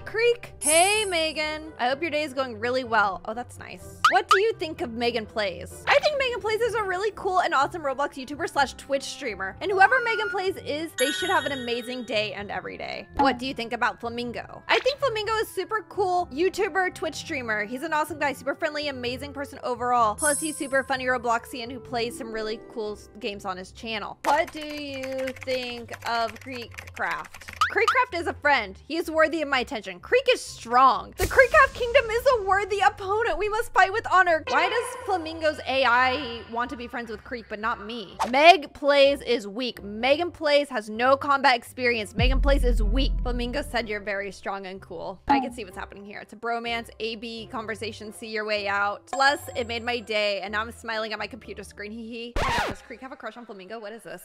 Kreek. Hey, Megan. I hope your day is going really well. Oh, that's nice. What do you think of Megan Plays? I think Megan Plays really cool and awesome Roblox YouTuber slash Twitch streamer. And whoever Megan Plays is, they should have an amazing day and every day. What do you think about Flamingo? I think Flamingo is super cool YouTuber, Twitch streamer. He's an awesome guy, super friendly, amazing person overall. Plus, he's super funny Robloxian who plays some really cool games on his channel. What do you think of KreekCraft? KreekCraft is a friend. He is worthy of my attention. Kreek is strong. The KreekCraft Kingdom is a worthy opponent. We must fight with honor. Why does Flamingo's AI want to be friends with Kreek, but not me? Meg Plays is weak. Megan Plays has no combat experience. Megan Plays is weak. Flamingo said you're very strong and cool. I can see what's happening here. It's a bromance, AB conversation, see your way out. Plus, it made my day, and now I'm smiling at my computer screen. Hee hee. Oh my god, does Kreek have a crush on Flamingo? What is this?